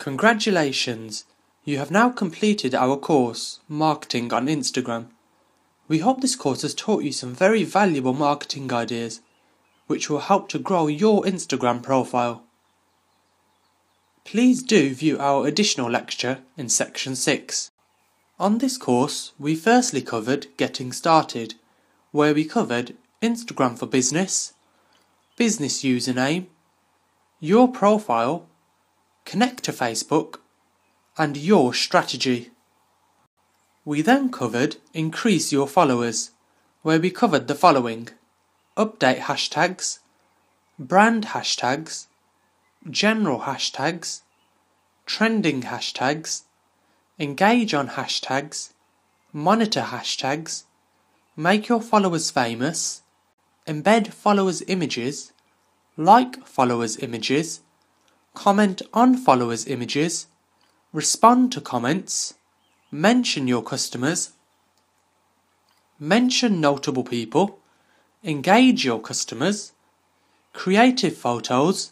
Congratulations! You have now completed our course, Marketing on Instagram. We hope this course has taught you some very valuable marketing ideas, which will help to grow your Instagram profile. Please do view our additional lecture in section 6. On this course, we firstly covered Getting Started, where we covered Instagram for Business, Business Username, Your Profile, Connect to Facebook, and Your Strategy. We then covered Increase Your Followers, where we covered the following Update hashtags, Brand hashtags, General hashtags, Trending hashtags, Engage on hashtags, Monitor hashtags, Make your followers famous, Embed followers' images, Like followers' images, Comment on followers' images, Respond to comments, Mention your customers, Mention notable people, Engage your customers, Creative photos,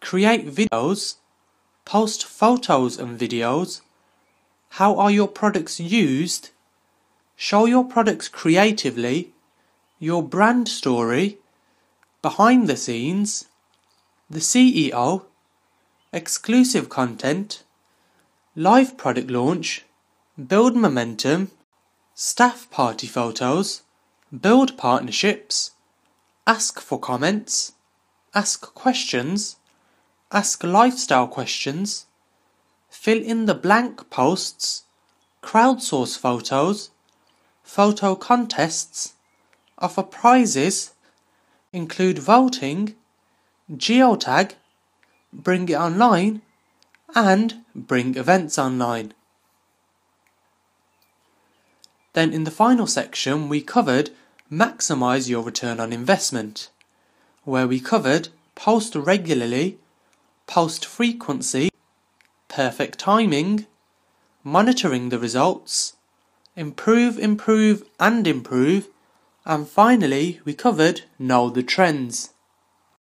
Create videos, Post photos and videos, How are your products used, Show your products creatively, Your brand story, Behind the scenes, The CEO, Exclusive content, Live product launch, Build momentum, Staff party photos, Build partnerships, Ask for comments, Ask questions, Ask lifestyle questions, Fill in the blank posts, Crowdsource photos, Photo contests, Offer prizes, Include voting, Geotag, Bring it online, and Bring events online. Then in the final section, we covered maximize your return on investment, where we covered post regularly, post frequency, perfect timing, monitoring the results, improve, improve, and improve, and finally we covered know the trends.